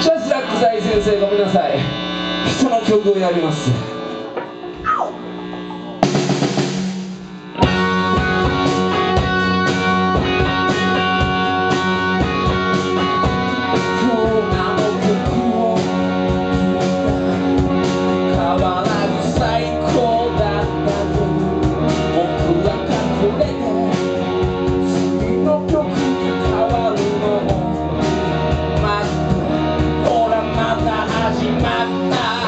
ジャスラック財先生ごめんなさい。人の曲をやります。しまった